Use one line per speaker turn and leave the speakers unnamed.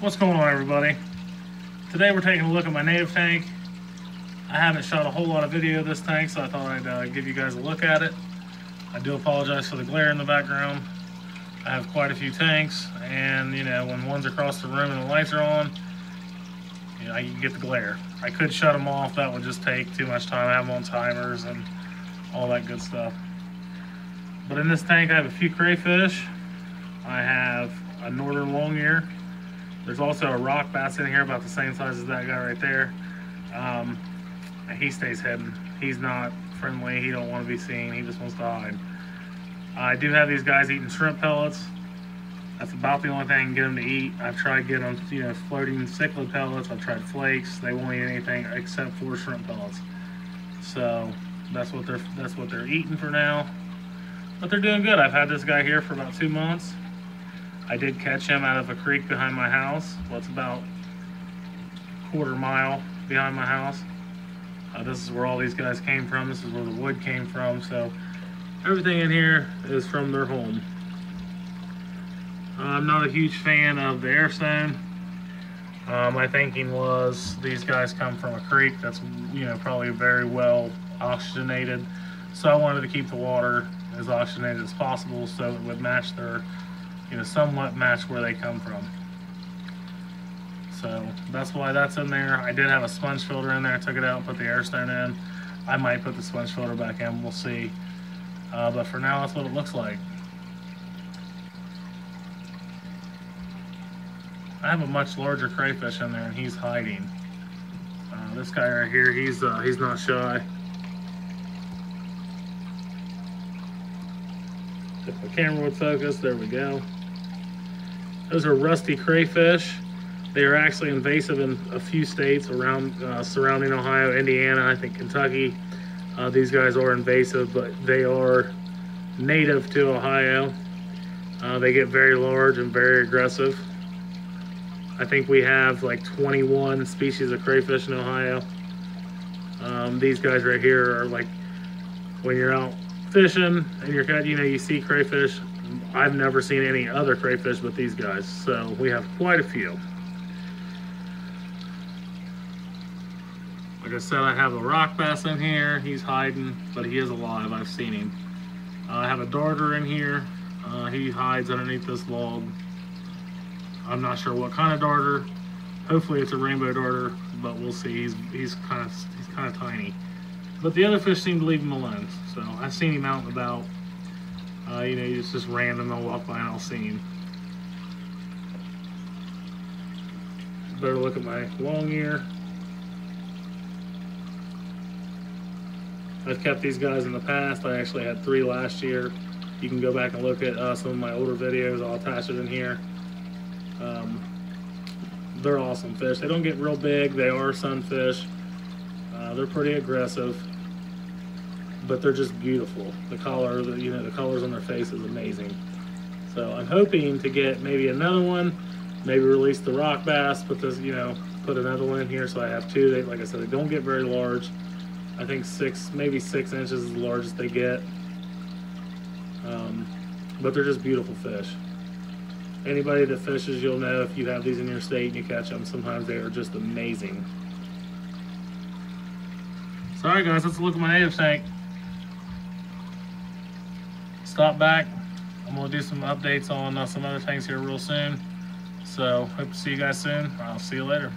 What's going on everybody? Today we're taking a look at my native tank. I haven't shot a whole lot of video of this tank, so I thought I'd uh, give you guys a look at it. I do apologize for the glare in the background. I have quite a few tanks, and you know, when one's across the room and the lights are on, you know, you get the glare. I could shut them off, that would just take too much time. I have them on timers and all that good stuff. But in this tank, I have a few crayfish. I have a northern long ear there's also a rock bass in here about the same size as that guy right there. Um, he stays hidden. He's not friendly. He don't want to be seen. He just wants to hide. I do have these guys eating shrimp pellets. That's about the only thing I can get them to eat. I've tried getting them, you know, floating cichlid pellets. I've tried flakes. They won't eat anything except for shrimp pellets. So that's what they're that's what they're eating for now. But they're doing good. I've had this guy here for about two months. I did catch him out of a creek behind my house. Well, it's about quarter mile behind my house. Uh, this is where all these guys came from. This is where the wood came from. So everything in here is from their home. Uh, I'm not a huge fan of the airstone. Uh, my thinking was these guys come from a creek that's, you know, probably very well oxygenated. So I wanted to keep the water as oxygenated as possible so it would match their you know, somewhat match where they come from. So that's why that's in there. I did have a sponge filter in there. I took it out and put the air stone in. I might put the sponge filter back in. We'll see. Uh, but for now, that's what it looks like. I have a much larger crayfish in there, and he's hiding. Uh, this guy right here, he's uh, he's not shy. If the camera would focus, there we go. Those are rusty crayfish. They are actually invasive in a few states around uh, surrounding Ohio, Indiana, I think Kentucky. Uh, these guys are invasive, but they are native to Ohio. Uh, they get very large and very aggressive. I think we have like 21 species of crayfish in Ohio. Um, these guys right here are like, when you're out fishing and you're, you know, you see crayfish, I've never seen any other crayfish but these guys. So we have quite a few. Like I said, I have a rock bass in here. He's hiding, but he is alive. I've seen him. Uh, I have a darter in here. Uh, he hides underneath this log. I'm not sure what kind of darter. Hopefully it's a rainbow darter, but we'll see. He's he's kind of he's kind of tiny. But the other fish seem to leave him alone. So I've seen him out and about. Uh, you know, it's just random. I'll see him. Better look at my long ear. I've kept these guys in the past. I actually had three last year. You can go back and look at uh, some of my older videos. I'll attach it in here. Um, they're awesome fish. They don't get real big. They are sunfish. Uh, they're pretty aggressive but they're just beautiful. The color, the, you know, the colors on their face is amazing. So I'm hoping to get maybe another one, maybe release the rock bass, put this, you know, put another one in here so I have two. They, like I said, they don't get very large. I think six, maybe six inches is the largest they get. Um, but they're just beautiful fish. Anybody that fishes, you'll know if you have these in your state and you catch them, sometimes they are just amazing. Sorry guys, let's look at my native tank stop back. I'm to do some updates on uh, some other things here real soon. So hope to see you guys soon. I'll see you later.